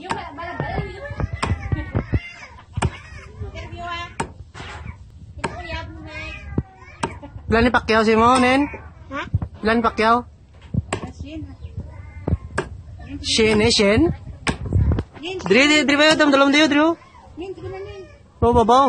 Yung bala-bala Ilan ni Pacquiao si mo, Nen? Ha? Ilan Pacquiao? Shin eh, Shin? Dri, dri, dri ba yun? Dalam dalam dayo, dri, dri babaw.